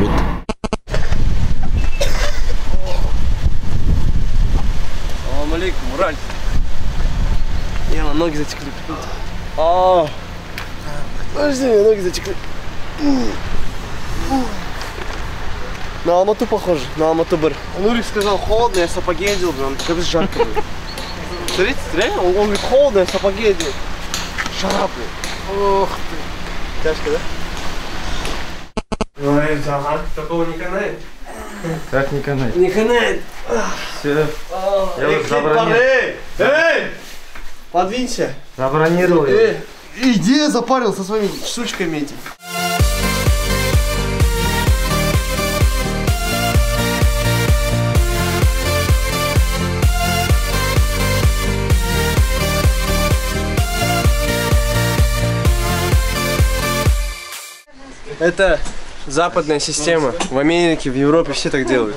жүрмейді Салам алейкум, Ураль. Я на ноги затекли. А, подожди, мне ноги затекли. На Алмату похоже, на Алмату бар. Нурик сказал холодно, я сапоги одел, блин, как жарко было. Смотрите, реально, он, он говорит холодно, я сапоги одел. Жара, блин. Ох ты. Тяжко, да? Ой, ага, такого не канает. как не канать Не канает. все Я вот забронировал. Эй, эй! Подвинься. забронировал Эй, иди запарил со своими штучками этим. Это западная система. В Америке, в Европе все так делают.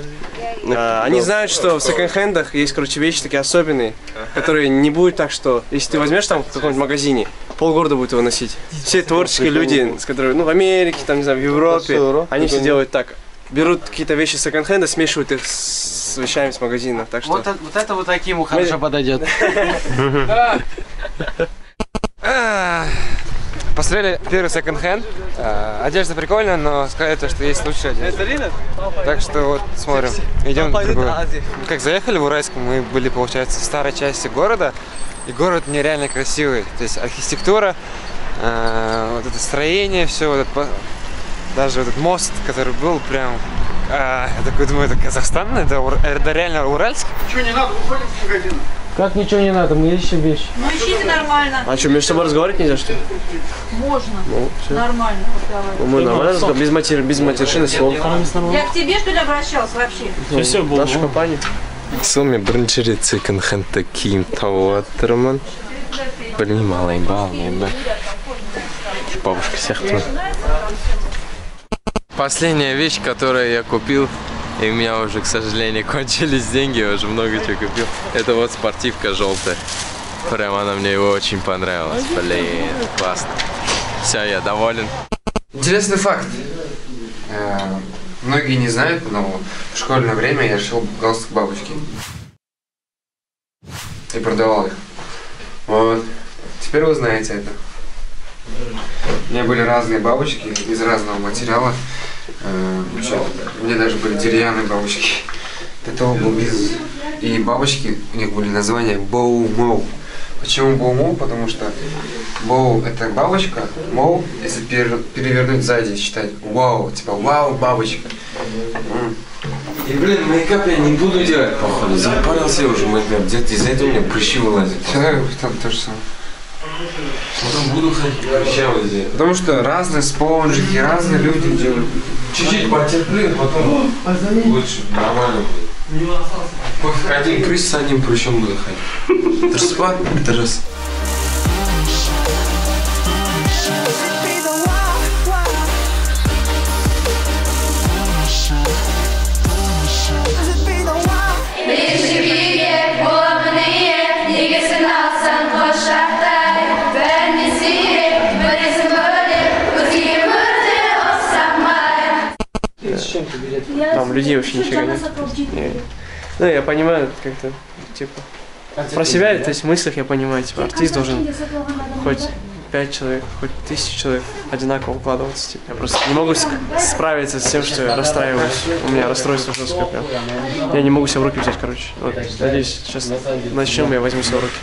А, Они знают, что в секонд-хендах есть, короче, вещи такие особенные, которые не будет так, что если ты возьмешь там в каком-нибудь магазине, полгорода будет его носить. Все творческие люди, с которыми, ну, в Америке, там, не знаю, в Европе, они все делают так. Берут какие-то вещи секонд-хенда, смешивают их с вещами с магазина. Так что... Вот, это- вот это вот таким хорошо подойдет. Посмотрели первый секонд-хенд. Э, Одежда прикольная, но сказали то, что есть лучшая одежда. Так что вот смотрим. Идем в другую. Ну, Как заехали в Уральск, мы были, получается, в старой части города. И город нереально красивый. То есть архитектура, э, вот это строение, все, вот это даже вот этот мост, который был прям... а, я такой думаю, это Казахстан, это, это реально Уральск. Как ничего не надо, мы ищем вещи. Ну ищите нормально. А что, между собой разговаривать нельзя, что ли? Можно. Ну, все. Нормально. Вот давай. Мы нормально разговариваем, без, матери, без матершины слов. Я к тебе что ли обращалась вообще? Все, Наша компания. соме бірінші рет секонд-хендті киім тауып жатырмын білмеймін алайын ба алмайын ба бабушка сияқтымын Последняя вещь, которую я купил, и у меня уже, к сожалению, кончились деньги, я уже много чего купил. Это вот спортивка желтая. Прям она мне очень понравилась. Блин, классно. Все, я доволен. Интересный факт. Э, Многие не знают, но в школьное время я шил галстук бабочки. И продавал их. Вот. Теперь вы знаете это. У меня были разные бабочки из разного материала. Э, вообще, У меня даже были деревянные бабочки. Это был без... И бабочки, у них были названия боу-моу. Почему боу-моу? Потому что боу это бабочка, моу, если пере- перевернуть сзади считать вау, типа вау, бабочка. И, блин, мейкап я не буду делать, походу. Запарился уже мейкап. Где-то из-за этого у меня прыщи вылазят. Человек там то же самое. Потом буду ходить прыщавый. Потому что разные спонжики, разные люди делают. Чуть-чуть потерплю, потом лучше, нормально будет. Пофиг, один прыщ с одним прыщом буду ходить. Раз. Бешбиге ұқсамай Там людей вообще нифига нет. Не. Ну, я понимаю, как-то, типа, про себя, то есть в мыслях я понимаю, типа, артист должен хоть пять человек, хоть тысячу человек одинаково укладываться, типа. Я просто не могу справиться с тем, что я расстраиваюсь. У меня расстройство жесткое прям. Я не могу себя в руки взять, короче. Вот, надеюсь, сейчас начнем, я возьму себя в руки.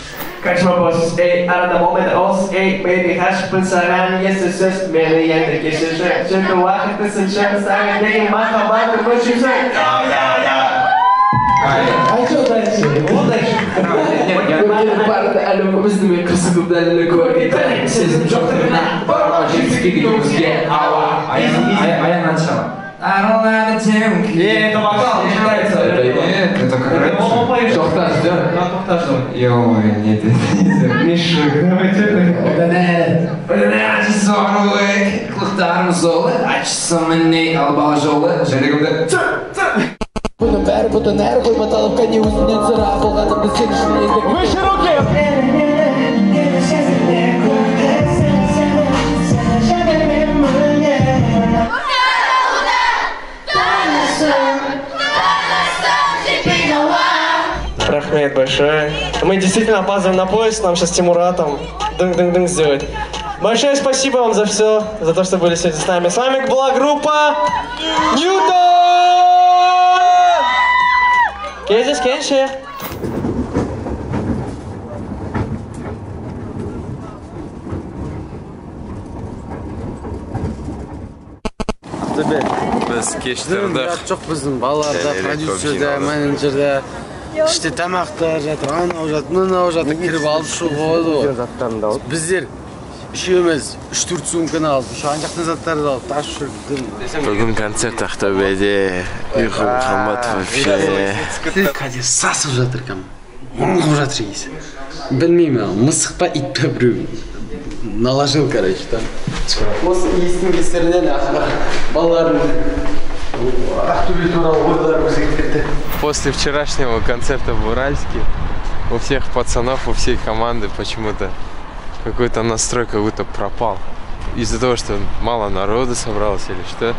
Kaçma ey arada oss ey beni hash pensarán y ese es mi leyenda que se se se te baja te se se sabe de que más abajo te puedes ir ya ya ya Ai çok taksi. Vallahi. Ben parada alıp biz de kısa dubdan ile koydu. Sizin çok da. Parma şimdi gidiyoruz ya. Ava. Ayağın ayağın açma. Е, это вокал, не Нет, это нет, қылықтарым кәне өзінен сыра сен үшін Рахмет большое. Мы действительно опаздываем на поезд, нам сейчас Тимура там дынг-дынг-дынг сделает. Большое спасибо вам за все, за то, что были сегодня с нами. С вами была группа Ньютон! Кезис Кенши. Biz kechtirdik. жоқ біздің балаларда Дәлірек продюсерде көп жиналды. менеджерде іште тамақтар жатыр анау жатыр мынау жатыр кіріп алып шығуға болады ғой біздер үшеуміз үш төрт сумканы алып еще ана жақтан заттарды алып тасып жүрдік Бүгін концерт Ақтөбеде. Ұйқым қымбат вообще. қазір сасып жатыр кәдімгі мұңғып жатыр иісі білмеймін мысық па ит па біреу наложил короче там осы иістің кесірінен балалардың ақтөбе туралы ойлары өзгеріп кетті После вчерашнего концерта в Уральске у всех пацанов, у всей команды почему-то какой-то настрой как будто пропал. Из-за того, что мало народу собралось или что.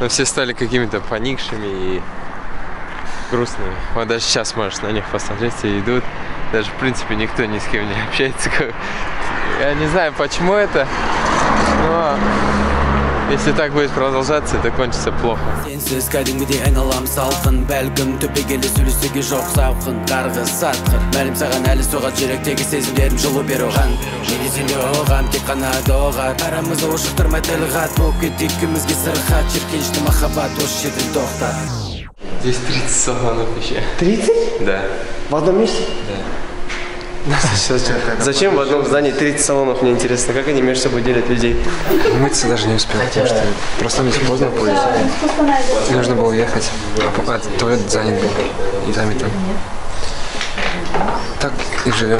Но все стали какими-то поникшими и грустными. Вот даже сейчас можешь на них посмотреть, все идут. Даже, в принципе, никто ни с кем не общается. Я не знаю, почему это, но если так будет продолжаться, это кончится плохо. сенсіз кәдімгідей айналам салқын бәлкім түбегейлі сөйлесуге жоқ салқын қарғыс сатқыр мәлім саған әлі соғады жүректегі сезімдерім жылу беру оған не десең де оған тек қана доға арамызды ушықтырмай тіл қат болып кетті екеумізге сырқат шіркенішті махаббат осы жерден тоқтат Здесь 30 салонов еще. 30? Да. В одном месте? Да. Зачем в одном здании 30 салонов, мне интересно, как они между собой делят людей? Мыться даже не успел, потому что проснулись поздно в поезде. И нужно было ехать, а туалет занят был. И сами там. Так и живем.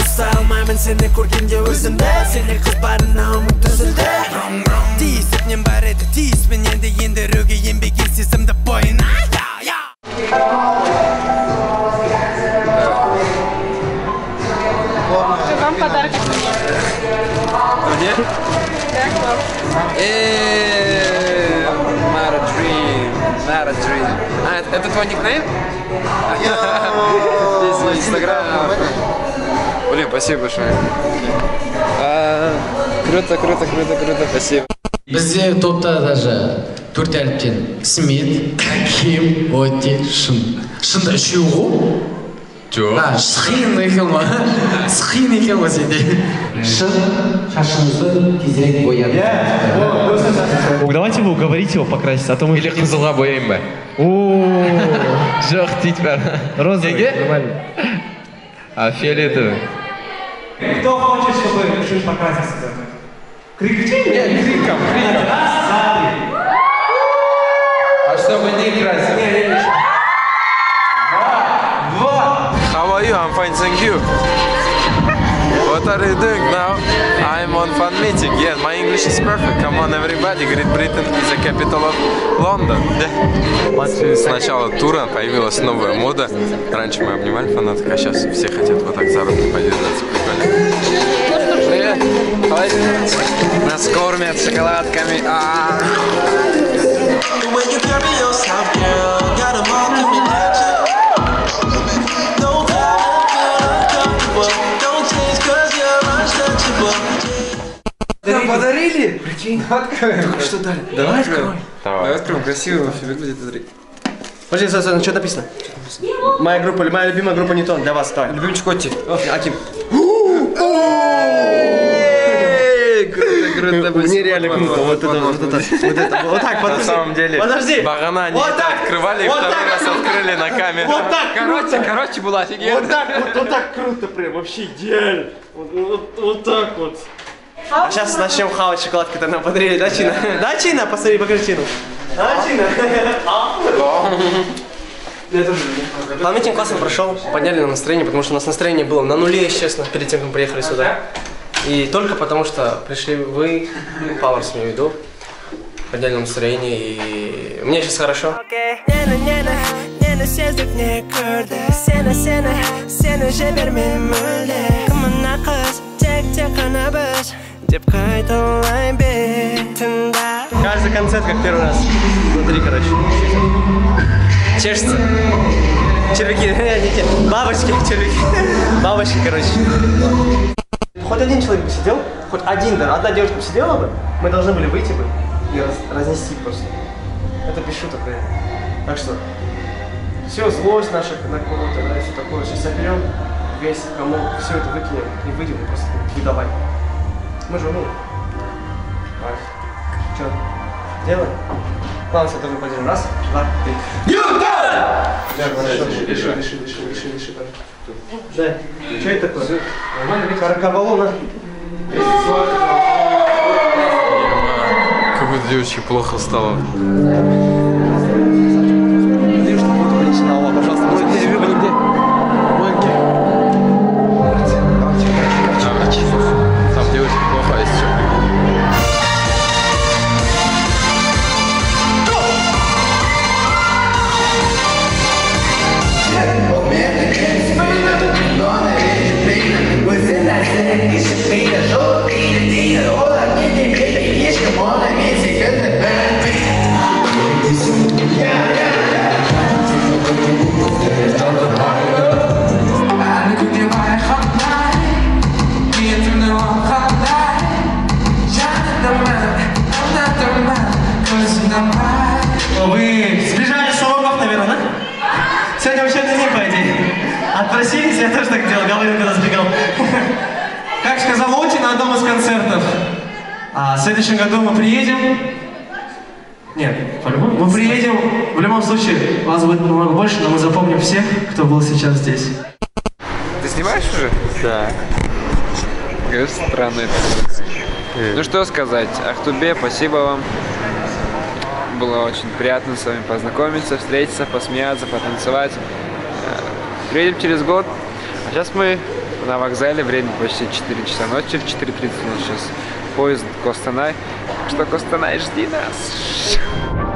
Ұстай алмаймын сені көргенде өзімді сені қыз барына үміт үзілді тиісіп бар еді тиіспін енді енді рөге енбеген сезімді бойына Not a dream, not a dream. А, это, твой никнейм? Здесь инстаграм. Блин, спасибо большое. А, круто, круто, круто, круто, спасибо. бізде топта даже төрт әріптен смет кем өте шын шында үшеу ғой Жоқ. а шхин екен ғой схин екен ғой сенде шын шашыңызды тезірек бояды Давайте вы уговорите его покраситься, а то мы... Или қызылға бояйын ба? О, Жоқ дейді бәрі. розовый, Неге? нормально. А фиолетовый? Кто хочет, чтобы Шиш покрасился? Крикните! Нет, криком, криком. А чтобы не красить? fine, thank you. What are you doing now? I'm on fan meeting. Yeah, my English is perfect. Come on, everybody. Great Britain is the capital of London. С начала тура появилась новая мода. Раньше мы обнимали фанаток, а сейчас все хотят вот так за руку подержаться. Прикольно. Привет. Давай. Нас кормят шоколадками. А. When Откроем. Что дали? Давай открой. Давай откроем. Красиво вообще выглядит. смотри. Подожди, стой, стой, что написано? Моя группа, моя любимая группа Ньютон, для вас, давай. Любимчик Котти. Аким. Круто, круто. Мне реально круто. Вот это, вот это, вот это. Вот так, На подожди. самом деле, Подожди. Багана они Вот так. открывали и Вот второй так. раз открыли на камеру. Вот так. Короче, короче, было офигенно. Вот так, вот, вот так круто прям, вообще идеально. Вот, вот, вот так вот. А сейчас начнем хавать шоколадки, которые нам подарили, да, Чина? Да, Чина? Посмотри, покажи Чину. Да, Чина? Я тоже люблю. Планмитинг классно прошел, подняли нам настроение, потому что у нас настроение было на нуле, если честно, перед тем, как мы приехали сюда. И только потому, что пришли вы, Пауэрс, имею в виду, подняли нам настроение, и Мне сейчас хорошо. Нені, нені, нені сездік не көрді Сені, сені, сені жібермей мүлде Кіміна қыз, тек, тек қана біз Деп қайталай бетіңда Каждый концерт как первый раз. Внутри, короче. Чешется. Червяки, не те, бабочки, червяки. Бабочки, короче. Хоть один человек бы сидел, хоть один, да, одна девушка бы сидела бы, мы должны были выйти бы и раз- разнести просто. Это без шуток, реально. Так что, все, злость наша на кого-то, да, все такое, сейчас соберем весь комок, все это выкинем и выйдем и просто выдавай. Мы же умеем. Что, делаем? Ладно, все, тоже поделим. Раз, два, три. Дыши, дыши, дыши, дыши, дыши, дыши. Да. Что это такое? Нормально, ведь каракавалона. Как будто девочке плохо стало. А в следующем году мы приедем. Нет, по-любому. Мы приедем, в любом случае, вас будет намного больше, но мы запомним всех, кто был сейчас здесь. Ты снимаешь уже? Да. Какая странная это. Ну что сказать, Ахтубе, спасибо вам. Было очень приятно с вами познакомиться, встретиться, посмеяться, потанцевать. Э, Приедем через год. А сейчас мы на вокзале, время почти 4 часа ночи, в 4.30 у нас сейчас поезд Костанай. Так Что Костанай, жди нас.